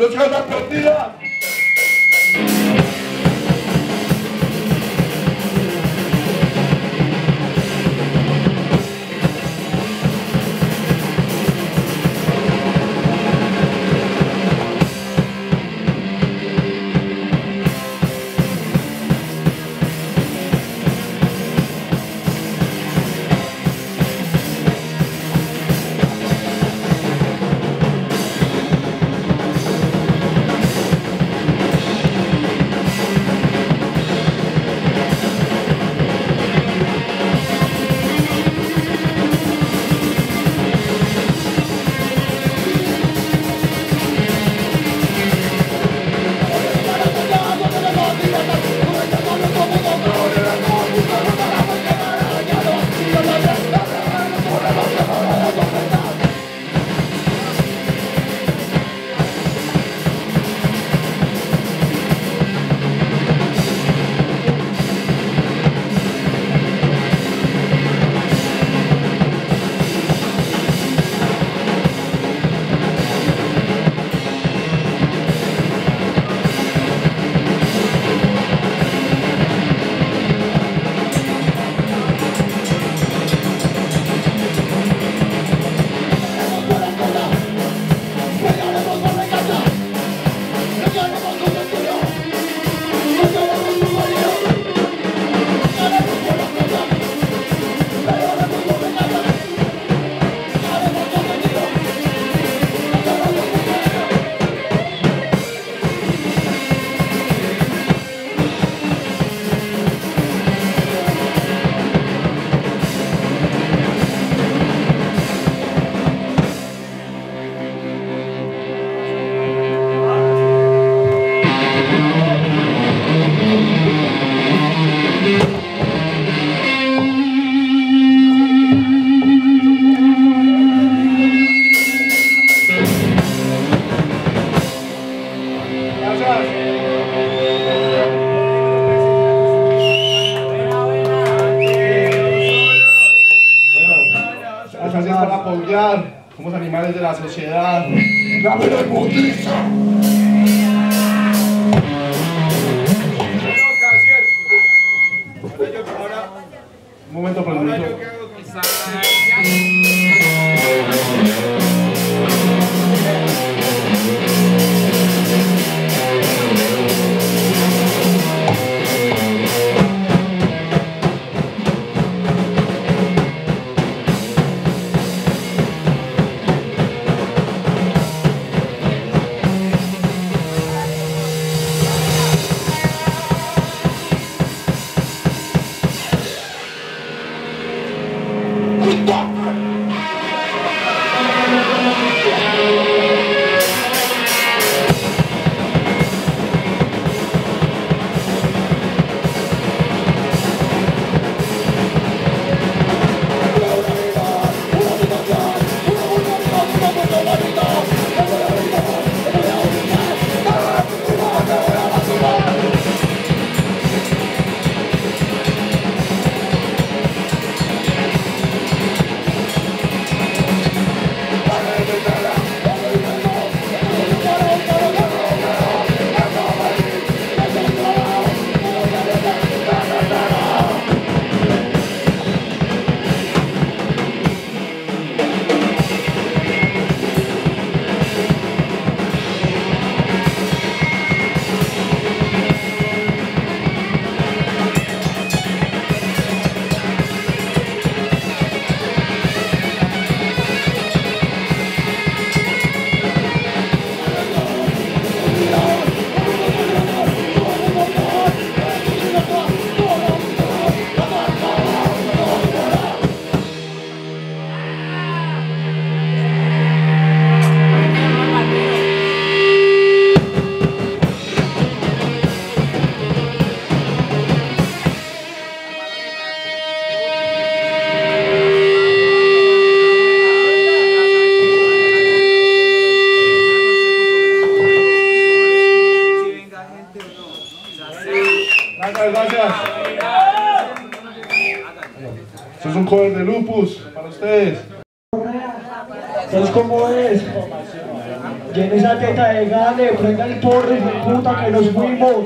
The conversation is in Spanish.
Entonces, ¿qué partido? Eu quero con cover de Lupus para ustedes. ¿Sabes cómo es? Llena esa teta de gane, prenda el porro, puta, que nos fuimos.